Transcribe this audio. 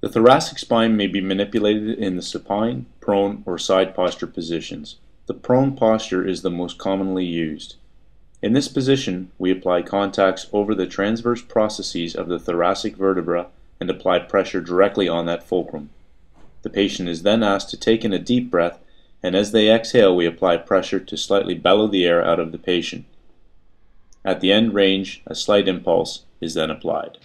The thoracic spine may be manipulated in the supine, prone, or side posture positions. The prone posture is the most commonly used. In this position, we apply contacts over the transverse processes of the thoracic vertebra and apply pressure directly on that fulcrum. The patient is then asked to take in a deep breath, and as they exhale, we apply pressure to slightly bellow the air out of the patient. At the end range, a slight impulse is then applied.